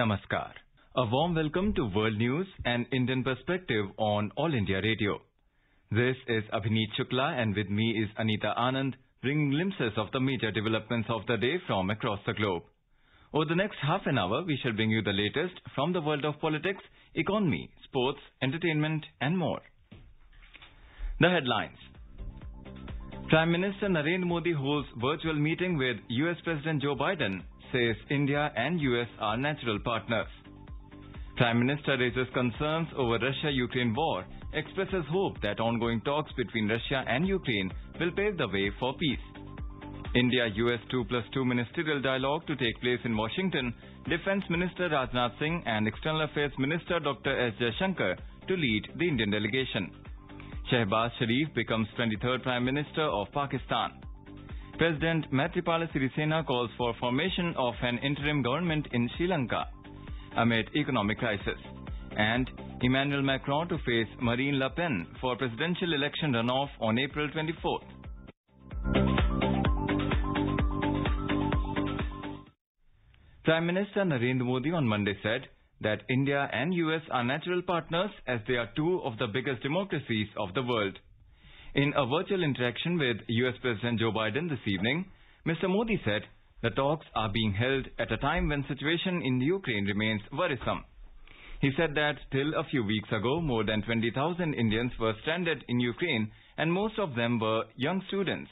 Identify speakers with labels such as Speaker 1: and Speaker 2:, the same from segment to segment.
Speaker 1: Namaskar. A warm welcome to World News and Indian Perspective on All India Radio. This is Abhineet Shukla and with me is Anita Anand bringing glimpses of the major developments of the day from across the globe. Over the next half an hour, we shall bring you the latest from the world of politics, economy, sports, entertainment and more. The headlines. Prime Minister Narendra Modi holds virtual meeting with US President Joe Biden, says India and US are natural partners. Prime Minister raises concerns over Russia-Ukraine war, expresses hope that ongoing talks between Russia and Ukraine will pave the way for peace. India-US 2 plus 2 ministerial dialogue to take place in Washington, Defense Minister Rajnath Singh and External Affairs Minister Dr. S. Jaishankar to lead the Indian delegation. Shehbaz Sharif becomes 23rd Prime Minister of Pakistan. President Maithripala Sirisena calls for formation of an interim government in Sri Lanka amid economic crisis. And Emmanuel Macron to face Marine Le Pen for presidential election runoff on April 24th. Prime Minister Narendra Modi on Monday said that India and US are natural partners as they are two of the biggest democracies of the world. In a virtual interaction with US President Joe Biden this evening, Mr. Modi said the talks are being held at a time when situation in Ukraine remains worrisome. He said that till a few weeks ago, more than 20,000 Indians were stranded in Ukraine and most of them were young students.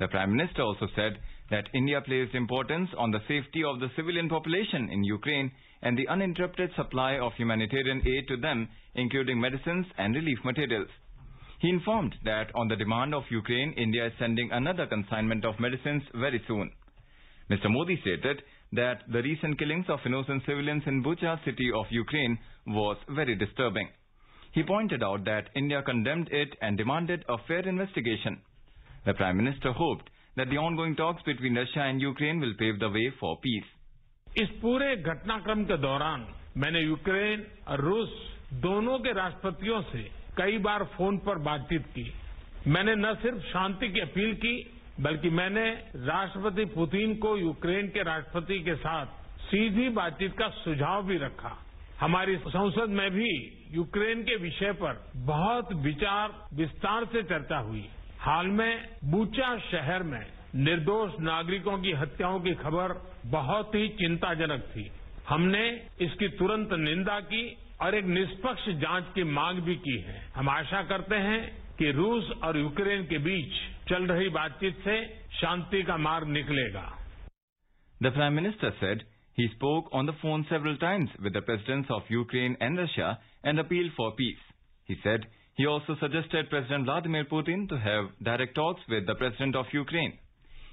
Speaker 1: The Prime Minister also said that India placed importance on the safety of the civilian population in Ukraine and the uninterrupted supply of humanitarian aid to them, including medicines and relief materials. He informed that on the demand of Ukraine, India is sending another consignment of medicines very soon. Mr. Modi stated that the recent killings of innocent civilians in Bucha city of Ukraine was very disturbing. He pointed out that India condemned it and demanded a fair investigation. The Prime Minister hoped that the ongoing talks between Russia and Ukraine will pave the way for peace.
Speaker 2: इस पूरे घटनाक्रम के दौरान मैंने Ukraine और रूस दोनों के राष्ट्रपतियों से कई बार फ़ोन पर बातचीत की। मैंने न सिर्फ़ शांति की अपील की, बल्कि मैंने राष्ट्रपति पुतिन को यूक्रेन के राष्ट्रपति के साथ सीधी बातचीत का सुझाव भी रखा। हमारी संसद में भी यूक्रेन के विषय पर बहुत विचार विस्तार से चर्चा हुई। हाल में बूचा शहर में निर्दोष नागरिकों की हत्याओं की खबर बहुत ही चिंताजनक थी। हमने इसकी तुरंत निंदा की और एक निष्पक्ष जाँच की मांग भी की है हम आशा करते हैं कि रूस और यूक्रेन के बीच चल रही बातचीत से शांति का मार्ग निकलेगा
Speaker 1: The Prime Minister said he spoke on the phone several times with the presidents of Ukraine and Russia and appealed for peace. He said he also suggested President Vladimir Putin to have direct talks with the president of Ukraine.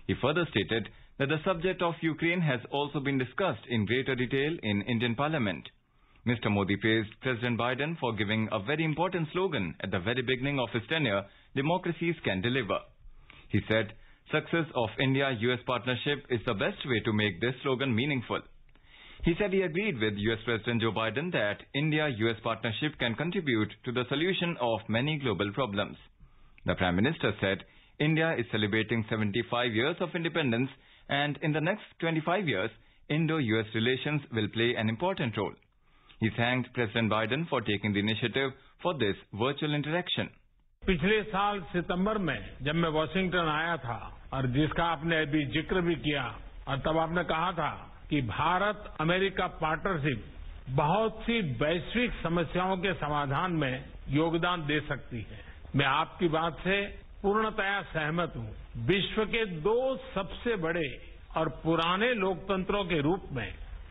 Speaker 1: He further stated that the subject of Ukraine has also been discussed in greater detail in Indian Parliament. Mr. Modi praised President Biden for giving a very important slogan at the very beginning of his tenure, democracies can deliver. He said, success of India-US partnership is the best way to make this slogan meaningful. He said he agreed with US President Joe Biden that India-US partnership can contribute to the solution of many global problems. The Prime Minister said India is celebrating 75 years of independence and in the next 25 years, Indo-US relations will play an important role. He thanked President Biden for taking the initiative for this virtual interaction.
Speaker 2: पिछले साल सितंबर में जब मैं Washington आया था और जिसका आपने अभी ज़िक्र भी किया और तब आपने कहा था कि भारत अमेरिका पार्टनरशिप बहुत सी वैश्विक समस्याओं के समाधान में योगदान दे सकती है। मैं आपकी बात से पूर्णतया सहमत हूँ। विश्व के दो सबसे बड़े और पुराने लोकतंत्रों के रूप में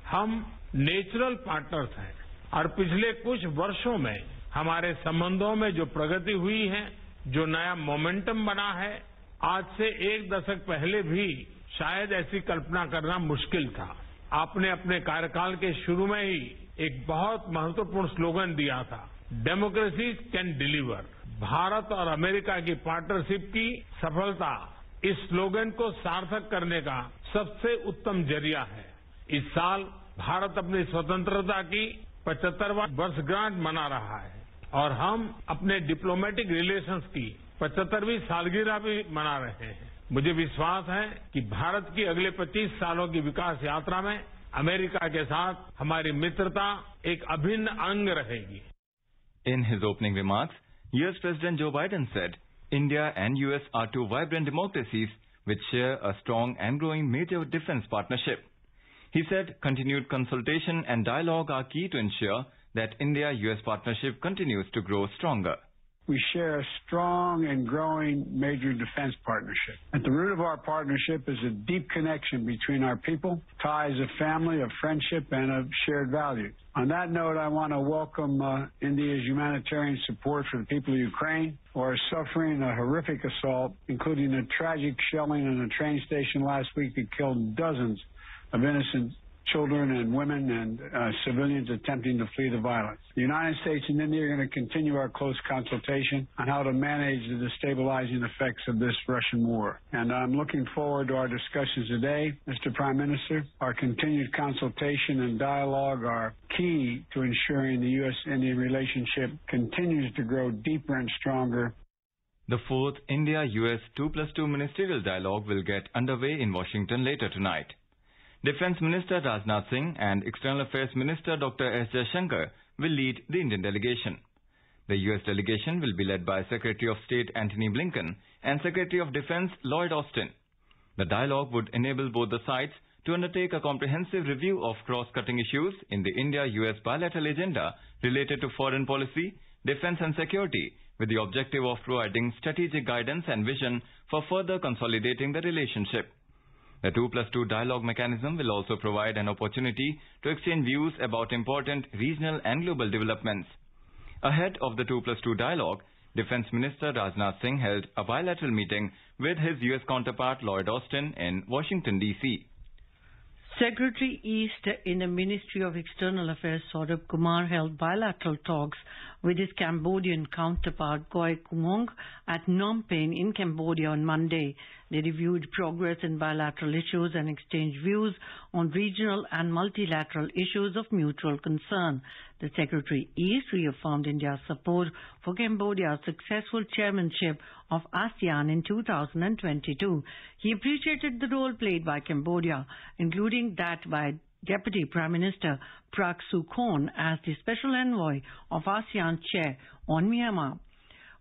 Speaker 2: हम नेचुरल पार्टनर्स हैं। और पिछले कुछ वर्षों में हमारे संबंधों में जो प्रगति हुई है, जो नया मोमेंटम बना है, आज से एक दशक पहले भी शायद ऐसी कल्पना करना मुश्किल था। आपने अपने कार्यकाल के शुरू में ही एक बहुत महत्वपूर्ण स्लोगन दिया था डेमोक्रेसी कैन डिलीवर। भारत और अमेरिका की पार्टनरशिप की सफलता इस स्लोगन को सार्थक करने का सबसे उत्तम ज़रिया है। इस साल भारत अपनी स्वतंत्रता की पचहत्तरवां वर्षगांठ मना रहा है। और हम अपने डिप्लोमेटिक रिलेशंस की पचहत्तरवीं सालगिरह भी मना रहे हैं। मुझे विश्वास है कि भारत की अगले 25 सालों की विकास यात्रा में अमेरिका के साथ हमारी मित्रता एक अभिन्न अंग रहेगी।
Speaker 1: In his opening remarks US president Joe Biden said India and US are two vibrant democracies which share a strong and growing major defence partnership He said continued consultation and dialogue are key to ensure that India-US partnership continues to grow stronger.
Speaker 3: We share a strong and growing major defense partnership. At the root of our partnership is a deep connection between our people, ties of family, of friendship, and of shared values. On that note, I want to welcome uh, India's humanitarian support for the people of Ukraine who are suffering a horrific assault, including a tragic shelling in a train station last week that killed dozens of innocent children and women and uh, civilians attempting to flee the violence. The United States and India are going to continue our close consultation on how to manage the destabilizing effects of this Russian war. And I'm looking forward to our discussions today, Mr. Prime Minister. Our continued consultation and dialogue are key to ensuring the U.S.-Indian relationship continues to grow deeper and stronger
Speaker 1: the fourth India-US 2 plus 2 ministerial dialogue will get underway in Washington later tonight. Defense Minister Rajnath Singh and External Affairs Minister Dr. S. Jaishankar will lead the Indian delegation. The US delegation will be led by Secretary of State Antony Blinken and Secretary of Defense Lloyd Austin. The dialogue would enable both the sides to undertake a comprehensive review of cross-cutting issues in the India-US bilateral agenda related to foreign policy, defense and security with the objective of providing strategic guidance and vision for further consolidating the relationship. The 2 plus 2 dialogue mechanism will also provide an opportunity to exchange views about important regional and global developments. Ahead of the 2 plus 2 dialogue, Defense Minister Rajnath Singh held a bilateral meeting with his U.S. counterpart Lloyd Austin in Washington, D.C.
Speaker 4: Secretary East in the Ministry of External Affairs Saurabh Kumar held bilateral talks with his Cambodian counterpart Koy Kumong at Phnom Penh in Cambodia on Monday. They reviewed progress in bilateral issues and exchanged views on regional and multilateral issues of mutual concern. The Secretary East reaffirmed India's support for Cambodia's successful chairmanship of ASEAN in 2022. He appreciated the role played by Cambodia, including that by Deputy Prime Minister Prak Sokhonn as the Special Envoy of ASEAN Chair on Myanmar.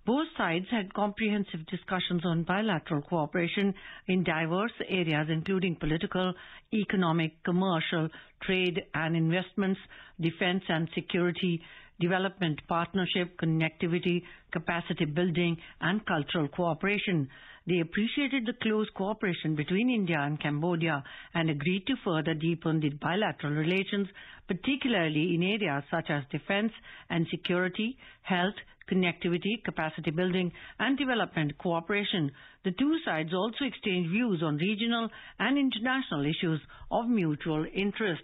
Speaker 4: Both sides had comprehensive discussions on bilateral cooperation in diverse areas including political, economic, commercial, trade and investments, defense and security, development partnership, connectivity, capacity building and cultural cooperation. They appreciated the close cooperation between India and Cambodia and agreed to further deepen the bilateral relations, particularly in areas such as defense and security, health, connectivity, capacity building, and development cooperation. The two sides also exchanged views on regional and international issues of mutual interest.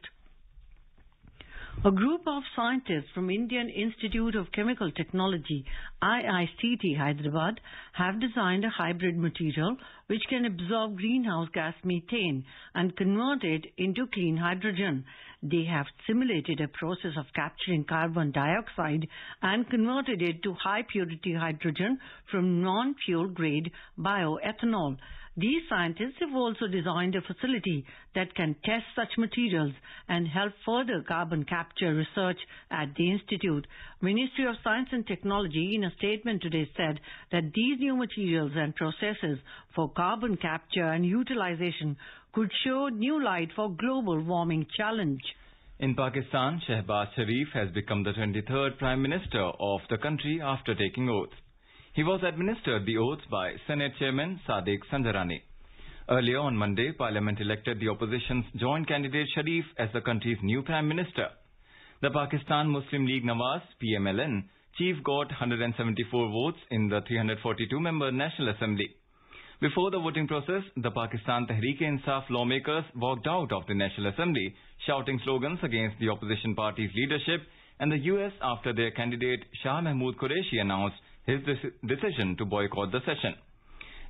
Speaker 4: A group of scientists from Indian Institute of Chemical Technology, IICT Hyderabad, have designed a hybrid material which can absorb greenhouse gas methane and convert it into clean hydrogen. They have simulated a process of capturing carbon dioxide and converted it to high purity hydrogen from non-fuel grade bioethanol. These scientists have also designed a facility that can test such materials and help further carbon capture research at the Institute. Ministry of Science and Technology in a statement today said that these new materials and processes for carbon capture and utilization could show new light for global warming challenge.
Speaker 1: In Pakistan, Shehbaz Sharif has become the 23rd Prime Minister of the country after taking oath. He was administered the oath by Senate Chairman Sadiq Sanjrani. Earlier on Monday, Parliament elected the opposition's joint candidate Sharif as the country's new Prime Minister. The Pakistan Muslim League Nawaz, PMLN, chief got 174 votes in the 342-member National Assembly. Before the voting process, the Pakistan Tehreek-e-Insaf lawmakers walked out of the National Assembly, shouting slogans against the opposition party's leadership and the US after their candidate Shah Mahmood Qureshi announced his decision to boycott the session.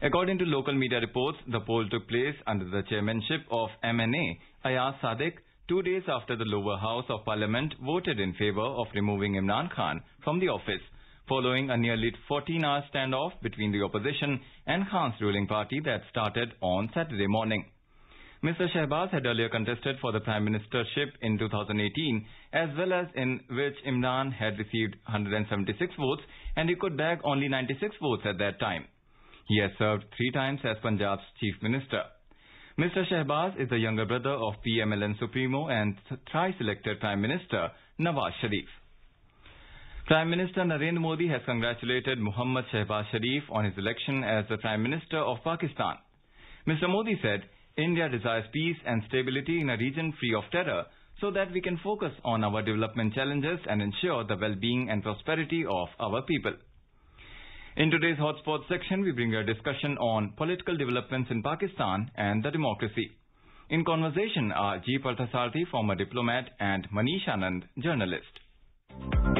Speaker 1: According to local media reports, the poll took place under the chairmanship of MNA Ayaz Sadiq two days after the lower house of parliament voted in favor of removing Imran Khan from the office, following a nearly 14-hour standoff between the opposition and Khan's ruling party that started on Saturday morning. Mr. Shehbaz had earlier contested for the Prime Ministership in 2018, as well as in which Imran had received 176 votes and he could bag only 96 votes at that time. He has served three times as Punjab's Chief Minister. Mr. Shehbaz is the younger brother of PMLN Supremo and thrice elected Prime Minister Nawaz Sharif. Prime Minister Narendra Modi has congratulated Muhammad Shehbaz Sharif on his election as the Prime Minister of Pakistan. Mr. Modi said, India desires peace and stability in a region free of terror so that we can focus on our development challenges and ensure the well-being and prosperity of our people. In today's hotspot section, we bring a discussion on political developments in Pakistan and the democracy. In conversation are G. Parthasarthi, former diplomat, and Manish Anand, journalist.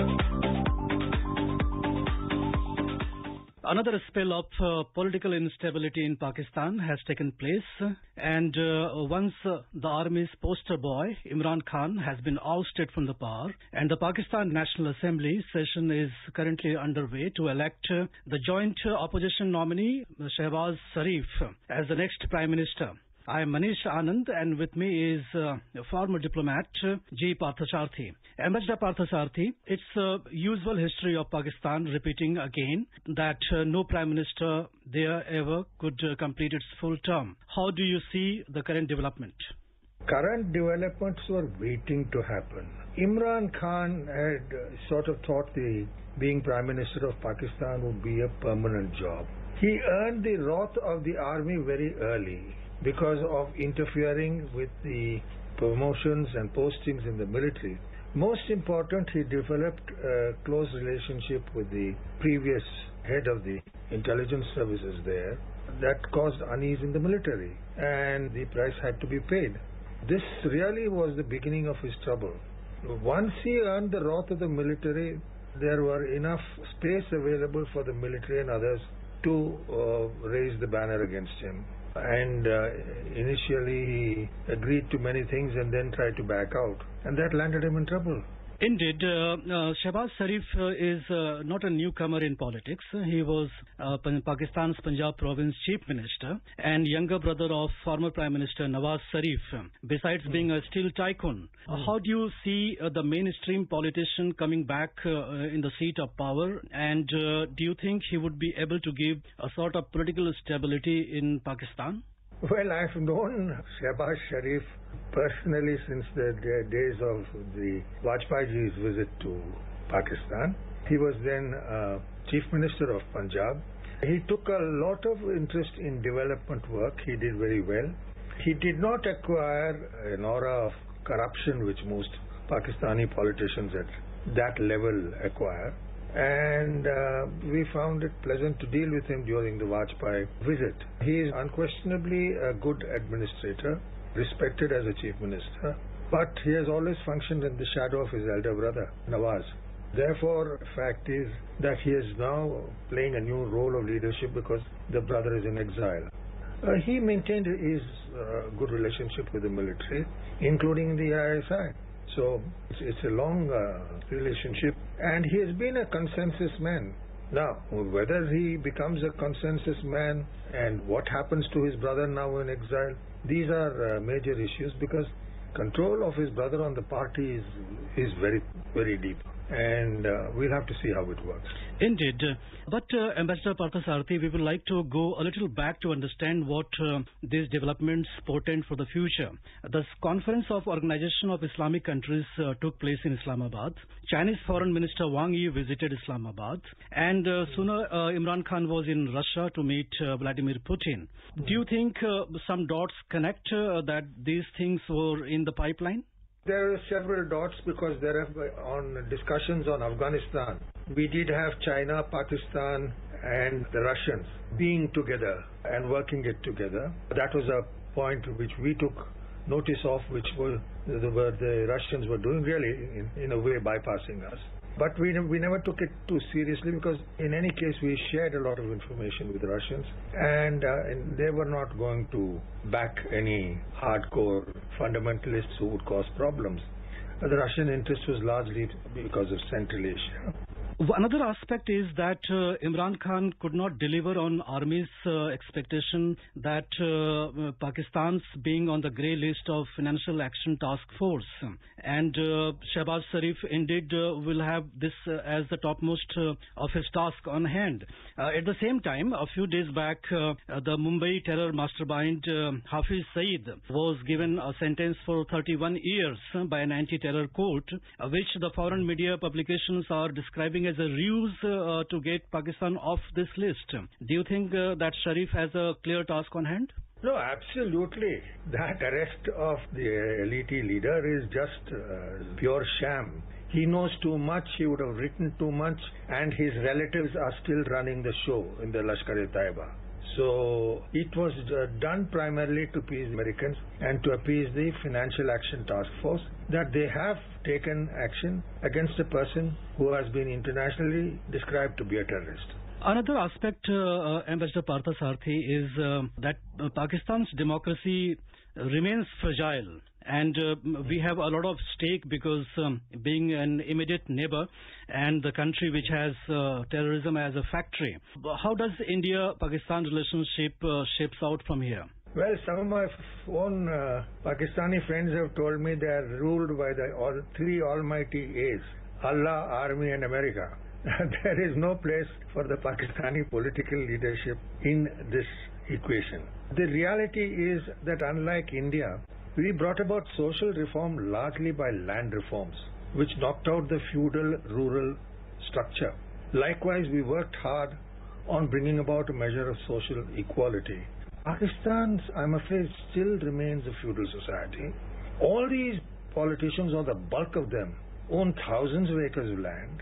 Speaker 5: Another spell of uh, political instability in Pakistan has taken place, and uh, once uh, the army's poster boy Imran Khan has been ousted from the power, and the Pakistan National Assembly session is currently underway to elect uh, the joint opposition nominee Shehbaz Sharif as the next prime minister. I am Manish Anand and with me is uh, former diplomat uh, G. Parthasarthi. Ambassador Parthasarthi, it's a usual history of Pakistan repeating again that uh, no prime minister there ever could uh, complete its full term. How do you see the current development?
Speaker 6: Current developments were waiting to happen. Imran Khan had uh, sort of thought the being prime minister of Pakistan would be a permanent job. He earned the wrath of the army very early because of interfering with the promotions and postings in the military. Most important, he developed a close relationship with the previous head of the intelligence services there. That caused unease in the military, and the price had to be paid. This really was the beginning of his trouble. Once he earned the wrath of the military, there were enough space available for the military and others to uh, raise the banner against him and uh, initially he agreed to many things and then tried to back out. And that landed him in trouble
Speaker 5: Indeed, uh, uh, Shehbaz Sharif uh, is uh, not a newcomer in politics. He was uh, Pakistan's Punjab province chief minister and younger brother of former Prime Minister Nawaz Sharif, besides mm. being a steel tycoon. Mm. how do you see uh, the mainstream politician coming back in the seat of power? And do you think he would be able to give a sort of political stability in Pakistan?
Speaker 6: Well, I've known Shehbaz Sharif personally since the days of the Vajpayee's visit to Pakistan. He was then uh, Chief Minister of Punjab. He took a lot of interest in development work. He did very well. He did not acquire an aura of corruption which most Pakistani politicians at that level acquire and uh, we found it pleasant to deal with him during the Vajpayee visit. He is unquestionably a good administrator, respected as a chief minister, but he has always functioned in the shadow of his elder brother, Nawaz. Therefore, the fact is that he is now playing a new role of leadership because the brother is in exile. Uh, he maintained his uh, good relationship with the military, including the ISI. So it's, a long uh, relationship, and he has been a consensus man. Now, whether he becomes a consensus man and what happens to his brother now in exile, these are uh, major issues because control of his brother on the party is is very very deep and uh, we'll have to see how it works.
Speaker 5: Indeed. But uh, Ambassador Parthasarthi, we would like to go a little back to understand what uh, these developments portend for the future. The Conference of Organization of Islamic Countries uh, took place in Islamabad. Chinese Foreign Minister Wang Yi visited Islamabad. And uh, sooner uh, Imran Khan was in Russia to meet Vladimir Putin. Do you think some dots connect that these things were in the pipeline?
Speaker 6: There are several dots because there have on discussions on Afghanistan. We did have China, Pakistan, and the Russians being together and working it together. That was a point which we took notice of, which were the, the Russians were doing really in, in a way bypassing us. But we, we never took it too seriously because in any case we shared a lot of information with the Russians and, uh, and they were not going to back any hardcore fundamentalists who would cause problems. The Russian interest was largely because of Central Asia.
Speaker 5: Another aspect is that uh, Imran Khan could not deliver on army's uh, expectation that uh, Pakistan's being on the grey list of Financial Action Task Force. And uh, Shehbaz Sharif indeed uh, will have this uh, as the topmost uh, of his task on hand. Uh, at the same time, a few days back, uh, the Mumbai terror mastermind uh, Hafiz Saeed was given a sentence for 31 years by an anti-terror court, uh, which the foreign media publications are describing as a ruse uh, to get Pakistan off this list. Do you think uh, that Sharif has a clear task on hand?
Speaker 6: No, absolutely. That arrest of the LeT leader is just uh, pure sham. He knows too much, he would have written too much, and his relatives are still running the show in the Lashkar-e-Taiba. So it was uh, done primarily to appease Americans and to appease the Financial Action Task Force that they have taken action against a person who has been internationally described to be a terrorist.
Speaker 5: Another aspect, uh, uh, Ambassador Partha Sarthi, is uh, that Pakistan's democracy remains fragile. And uh, we have a lot of stake because um, being an immediate neighbor and the country which has uh, terrorism as a factory. How does India-Pakistan relationship uh, shapes out from here?
Speaker 6: Well, some of my own uh, Pakistani friends have told me they are ruled by the all, three almighty A's Allah, Army, and America. there is no place for the Pakistani political leadership in this equation. The reality is that unlike India, we brought about social reform largely by land reforms, which knocked out the feudal rural structure. Likewise, we worked hard on bringing about a measure of social equality. Pakistan, I'm afraid, still remains a feudal society. All these politicians, or the bulk of them, own thousands of acres of land,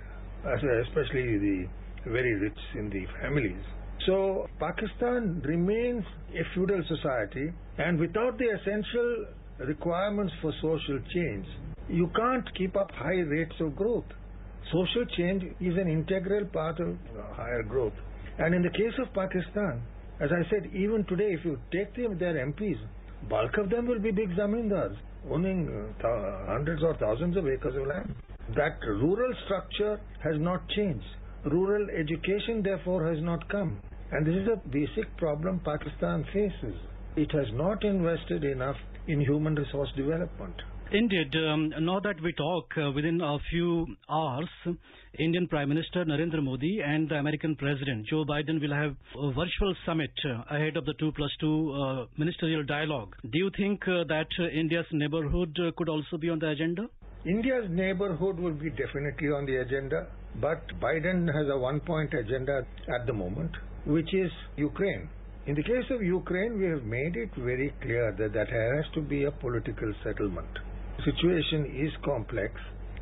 Speaker 6: especially the very rich in the families. So Pakistan remains a feudal society, and without the essential requirements for social change, you can't keep up high rates of growth. Social change is an integral part of higher growth. And in the case of Pakistan, as I said, even today, if you take them, their MPs, bulk of them will be big zamindars, owning uh, hundreds or thousands of acres of land. That rural structure has not changed. Rural education, therefore, has not come. And this is a basic problem Pakistan faces. It has not invested enough in human resource development.
Speaker 5: Indeed, um, now that we talk, uh, within a few hours, Indian Prime Minister Narendra Modi and the American President Joe Biden will have a virtual summit uh, ahead of the 2 plus 2 uh, ministerial dialogue. Do you think uh, that uh, India's neighborhood uh, could also be on the agenda?
Speaker 6: India's neighborhood will be definitely on the agenda, but Biden has a one point agenda at the moment, which is Ukraine. In the case of Ukraine, we have made it very clear that that has to be a political settlement. The situation is complex.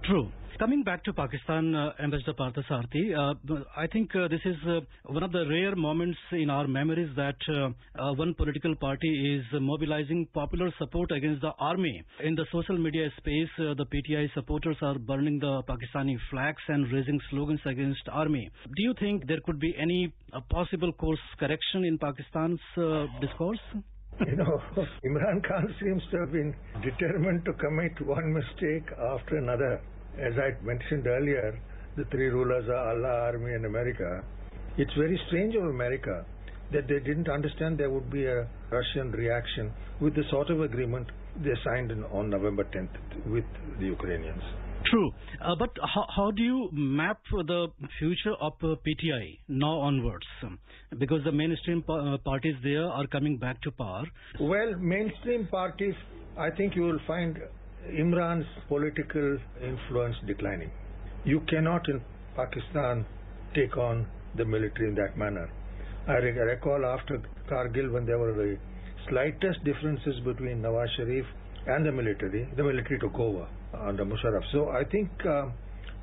Speaker 5: True. Coming back to Pakistan, uh, Ambassador Partha Sarthi, uh, I think uh, this is uh, one of the rare moments in our memories that uh, uh, one political party is mobilizing popular support against the army. In the social media space, the PTI supporters are burning the Pakistani flags and raising slogans against army. Do you think there could be any possible course correction in Pakistan's discourse?
Speaker 6: You know, Imran Khan seems to have been determined to commit one mistake after another. As I mentioned earlier, the three rulers are Allah, Army, and America. It's very strange of America that they didn't understand there would be a Russian reaction with the sort of agreement they signed on November 10th with the Ukrainians.
Speaker 5: True. Uh, but how, how do you map the future of uh, PTI now onwards? Because the mainstream pa- uh, parties there are coming back to power.
Speaker 6: Well, mainstream parties, I think you will find Imran's political influence declining. You cannot in Pakistan take on the military in that manner. I recall after Kargil when there were the slightest differences between Nawaz Sharif and the military, the military took over under Musharraf. So I think uh,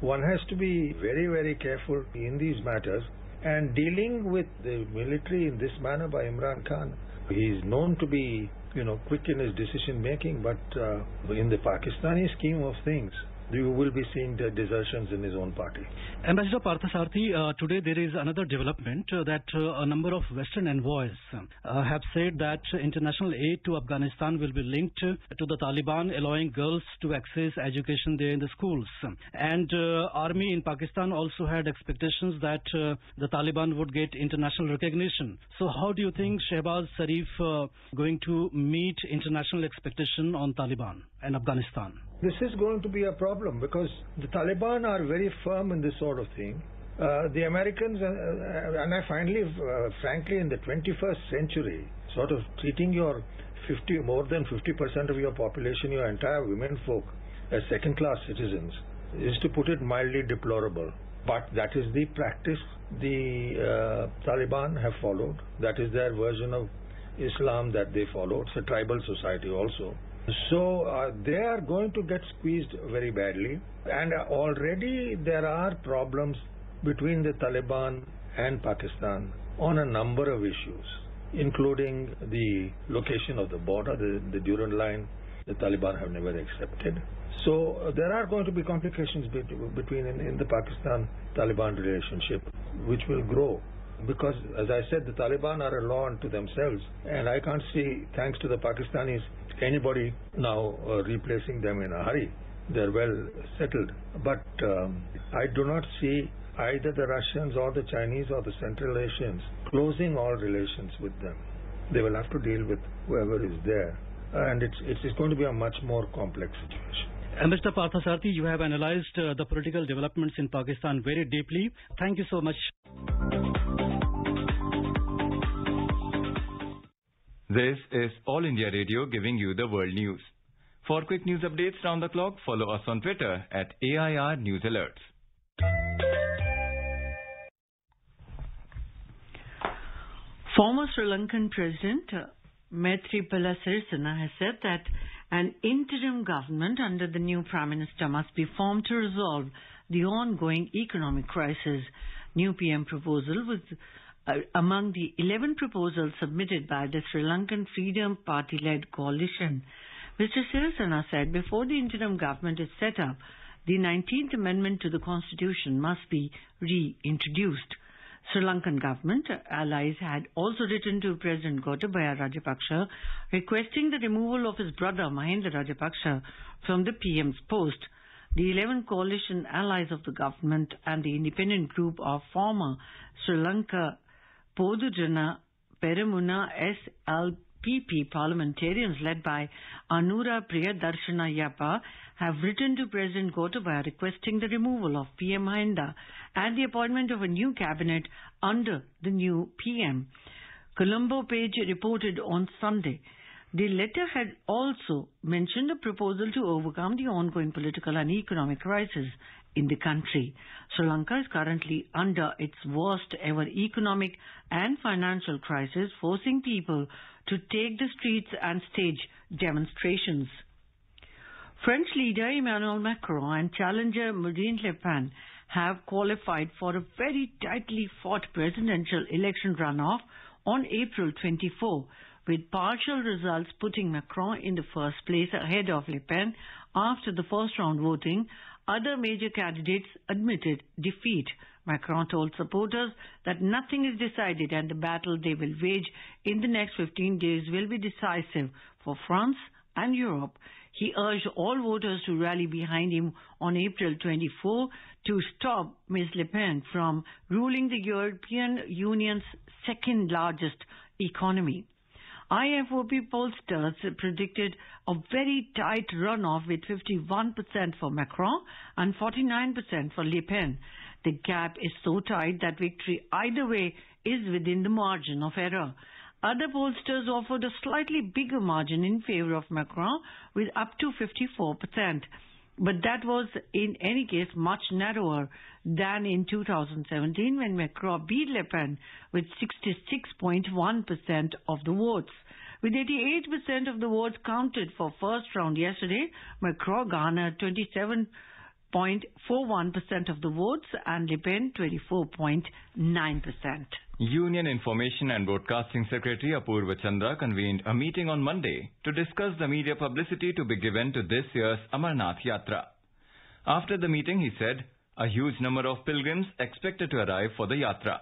Speaker 6: one has to be very, very careful in these matters and dealing with the military in this manner by Imran Khan. He is known to be, you know, quick in his decision making, but uh, in the Pakistani scheme of things, you will be seeing the desertions in his own party.
Speaker 5: Ambassador Parthasarthi, uh, today there is another development uh, that uh, a number of Western envoys uh, have said that international aid to Afghanistan will be linked to the Taliban, allowing girls to access education there in the schools. And uh, army in Pakistan also had expectations that uh, the Taliban would get international recognition. So how do you think Shehbaz Sharif going to meet international expectation on Taliban and Afghanistan?
Speaker 6: This is going to be a problem because the Taliban are very firm in this sort of thing. Uh, the Americans, uh, uh and I finally, uh, frankly, in the 21st century, sort of treating your 50, more than 50% of your population, your entire women folk, as second-class citizens, is to put it mildly deplorable. But that is the practice the uh, Taliban have followed. That is their version of Islam that they follow. It's a tribal society also. So uh, they are going to get squeezed very badly. And already there are problems between the Taliban and Pakistan on a number of issues, including the location of the border, the, the Durand line, the Taliban have never accepted. So uh, there are going to be complications between in, in the Pakistan-Taliban relationship, which will grow because, as I said, the Taliban are a law unto themselves, and I can't see, thanks to the Pakistanis, anybody now uh, replacing them in a hurry. They're well settled. But um, I do not see either the Russians or the Chinese or the Central Asians closing all relations with them. They will have to deal with whoever is there. And it's, it's going to be a much more complex situation.
Speaker 5: And Mr. Parthasarthi, you have analyzed uh, the political developments in Pakistan very deeply. Thank you so much.
Speaker 1: This is All India Radio giving you the world news. For quick news updates round the clock, follow us on Twitter at AIR News Alerts.
Speaker 4: Former Sri Lankan President uh, Maithripala Sirisena has said that an interim government under the new Prime Minister must be formed to resolve the ongoing economic crisis. New PM proposal was uh, among the 11 proposals submitted by the Sri Lankan Freedom Party-led coalition. Mr. Sirisena said before the interim government is set up, the 19th Amendment to the Constitution must be reintroduced. Sri Lankan government allies had also written to President Gotabaya Rajapaksa requesting the removal of his brother Mahinda Rajapaksa from the PM's post. The 11 coalition allies of the government and the independent group of former Sri Lanka Podujana Peramuna SLPP parliamentarians led by Anura Priyadarshana Yapa have written to President Gotabaya requesting the removal of PM Mahinda and the appointment of a new cabinet under the new PM. Colombo page reported on Sunday. The letter had also mentioned a proposal to overcome the ongoing political and economic crisis in the country. Sri Lanka is currently under its worst ever economic and financial crisis, forcing people to take the streets and stage demonstrations. French leader Emmanuel Macron and challenger Marine Le Pen have qualified for a very tightly fought presidential election runoff on April 24, with partial results putting Macron in the first place ahead of Le Pen after the first round voting other major candidates admitted defeat. Macron told supporters that nothing is decided and the battle they will wage in the next 15 days will be decisive for France and Europe. He urged all voters to rally behind him on April 24 to stop Ms. Le Pen from ruling the European Union's second largest economy. IFOP pollsters predicted a very tight runoff with 51% for Macron and 49% for Le Pen. The gap is so tight that victory either way is within the margin of error. Other pollsters offered a slightly bigger margin in favor of Macron with up to 54%. But that was in any case much narrower than in 2017 when Macron beat Le Pen with 66.1% of the votes. With 88% of the votes counted for first round yesterday, Macron garnered 27.41% of the votes and Le Pen 24.9%.
Speaker 1: Union Information and Broadcasting Secretary Apurva Chandra convened a meeting on Monday to discuss the media publicity to be given to this year's Amarnath Yatra. After the meeting, he said, a huge number of pilgrims expected to arrive for the yatra.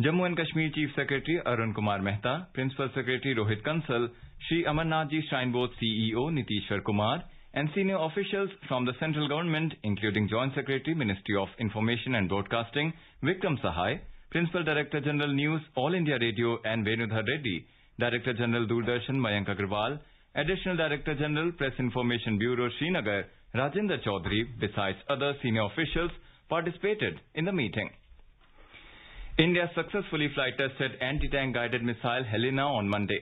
Speaker 1: Jammu and Kashmir Chief Secretary Arun Kumar Mehta, Principal Secretary Rohit Kansal, Sri Amarnathji Shrine Board CEO Nitishwar Kumar, and senior officials from the central government, including Joint Secretary, Ministry of Information and Broadcasting, Vikram Sahai, Principal Director General News, All India Radio, and Venudhar Reddy, Director General Doordarshan Mayank Agarwal, Additional Director General Press Information Bureau Srinagar, Rajendra Chaudhary, besides other senior officials, participated in the meeting. India successfully flight tested anti-tank guided missile Helina on Monday.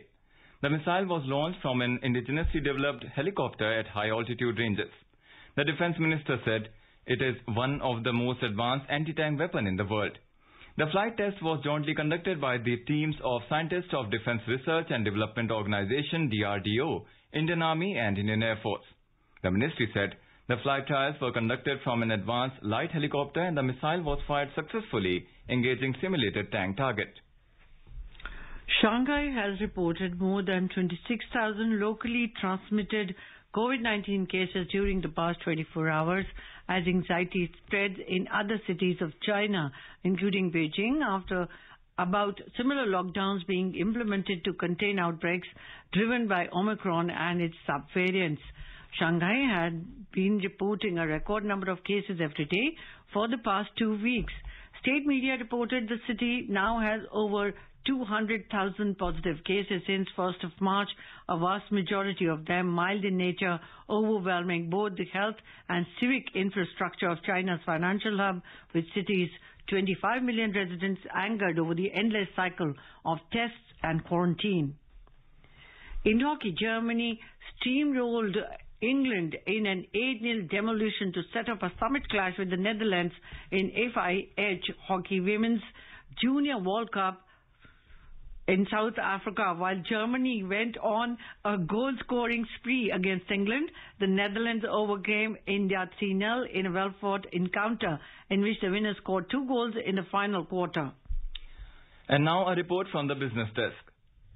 Speaker 1: The missile was launched from an indigenously developed helicopter at high altitude ranges. The defense minister said it is one of the most advanced anti-tank weapon in the world. The flight test was jointly conducted by the teams of scientists of Defense Research and Development Organization DRDO, Indian Army and Indian Air Force. The ministry said the flight trials were conducted from an advanced light helicopter and the missile was fired successfully, engaging simulated tank target.
Speaker 4: Shanghai has reported more than 26,000 locally transmitted COVID-19 cases during the past 24 hours as anxiety spreads in other cities of China, including Beijing, after about similar lockdowns being implemented to contain outbreaks driven by Omicron and its subvariants. Shanghai had been reporting a record number of cases every day for the past two weeks. State media reported the city now has over 200,000 positive cases since 1st of March, a vast majority of them mild in nature, overwhelming both the health and civic infrastructure of China's financial hub, with cities 25 million residents angered over the endless cycle of tests and quarantine. In hockey, Germany steamrolled England in an 8-0 demolition to set up a summit clash with the Netherlands in FIH Hockey Women's Junior World Cup in South Africa. While Germany went on a goal-scoring spree against England, the Netherlands overcame India 3-0 in a well-fought encounter in which the winners scored two goals in the final quarter.
Speaker 1: And now a report from the business desk.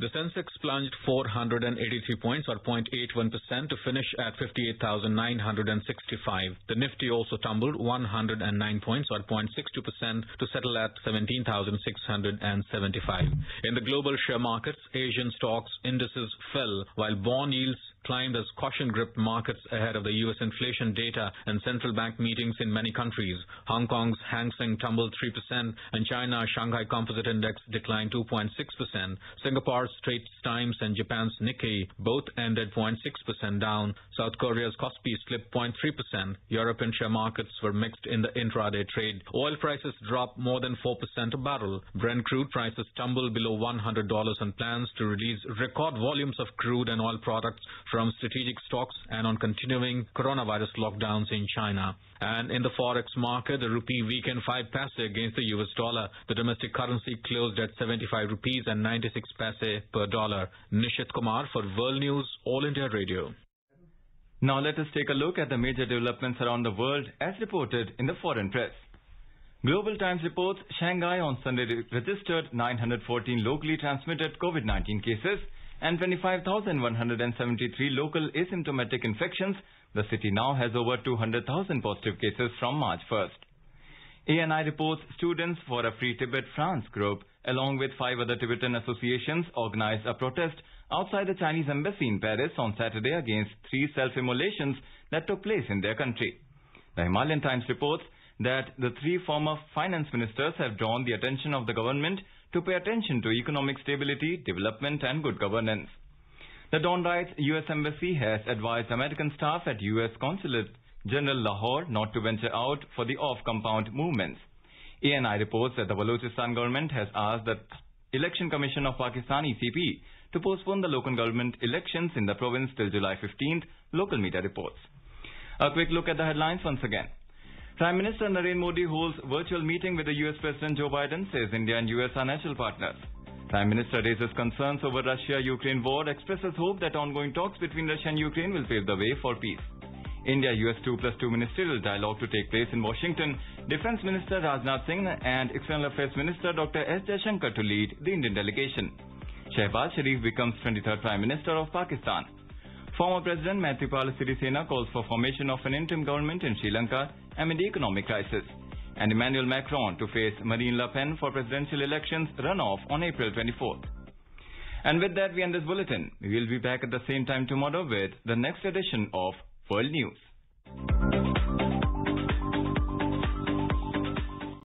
Speaker 7: The Sensex plunged 483 points or 0.81% to finish at 58,965. The Nifty also tumbled 109 points or 0.62% to settle at 17,675. In the global share markets, Asian stocks indices fell while bond yields climbed as caution gripped markets ahead of the U.S. inflation data and central bank meetings in many countries. Hong Kong's Hang Seng tumbled 3% and China's Shanghai Composite Index declined 2.6%. Singapore's Straits Times and Japan's Nikkei both ended 0.6% down. South Korea's Kospi slipped 0.3%. European share markets were mixed in the intraday trade. Oil prices dropped more than 4% a barrel. Brent crude prices tumbled below $100 on plans to release record volumes of crude and oil products from strategic stocks and on continuing coronavirus lockdowns in China. And in the forex market, the rupee weakened 5 paise against the US dollar. The domestic currency closed at 75 rupees and 96 paise per dollar. Nishit Kumar for World News, All India Radio.
Speaker 1: Now let us take a look at the major developments around the world as reported in the foreign press. Global Times reports Shanghai on Sunday registered 914 locally transmitted COVID-19 cases and 25,173 local asymptomatic infections, the city now has over 200,000 positive cases from March 1st. ANI reports students for a Free Tibet France group, along with five other Tibetan associations, organized a protest outside the Chinese embassy in Paris on Saturday against three self-immolations that took place in their country. The Himalayan Times reports that the three former finance ministers have drawn the attention of the government to pay attention to economic stability, development and good governance. The Dawn writes U.S. Embassy has advised American staff at U.S. Consulate General Lahore not to venture out for the off-compound movements. ANI reports that the Balochistan government has asked the Election Commission of Pakistan ECP to postpone the local government elections in the province till July 15th, local media reports. A quick look at the headlines once again. Prime Minister Narendra Modi holds virtual meeting with the US President Joe Biden, says India and US are natural partners. Prime Minister raises concerns over Russia-Ukraine war, expresses hope that ongoing talks between Russia and Ukraine will pave the way for peace. India-US 2 plus 2 ministerial dialogue to take place in Washington. Defense Minister Rajnath Singh and External Affairs Minister Dr. S. Jaishankar to lead the Indian delegation. Shehbaz Sharif becomes 23rd Prime Minister of Pakistan. Former President Maithripala Sirisena calls for formation of an interim government in Sri Lanka amid economic crisis. And Emmanuel Macron to face Marine Le Pen for presidential elections runoff on April 24th. And with that, we end this bulletin. We will be back at the same time tomorrow with the next edition of World News.